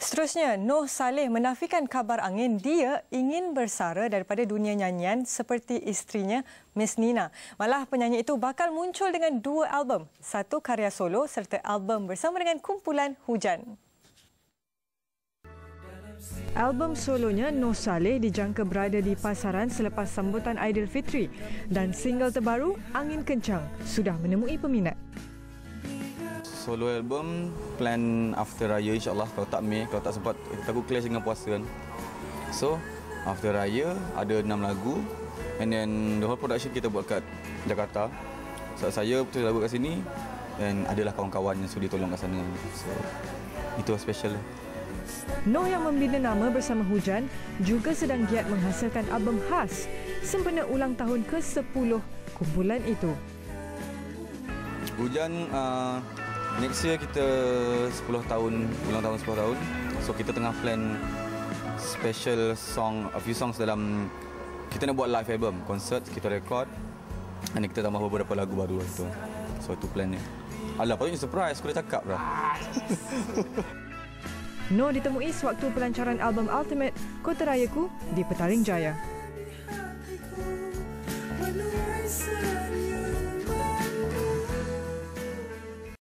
Seterusnya, Noh Saleh menafikan kabar angin dia ingin bersara daripada dunia nyanyian seperti isterinya Miss Nina. Malah penyanyi itu bakal muncul dengan dua album, satu karya solo serta album bersama dengan kumpulan Hujan. Album solonya Noh Saleh dijangka berada di pasaran selepas sambutan Aidilfitri dan single terbaru Angin Kencang sudah menemui peminat solo album plan after raya insyaallah kalau tak Mei kalau tak sempat takut clash dengan puasa kan so after raya ada enam lagu and then the whole production kita buat kat Jakarta so, saya betul lagu kat sini dan adalah kawan-kawan yang sudi tolong kat sana so itu special lah. Noh yang membina nama bersama Hujan juga sedang giat menghasilkan album khas sempena ulang tahun ke-10 kumpulan itu. Hujan uh, Next year kita 10 tahun, ulang tahun 10 tahun. So kita tengah plan special song, a few songs dalam kita nak buat live album, concert kita record dan kita tambah beberapa lagu baru itu. So itu plan ni. Alah, patutnya surprise, aku dah cakap dah. No ditemui sewaktu pelancaran album Ultimate Kota Rayaku di Petaling Jaya.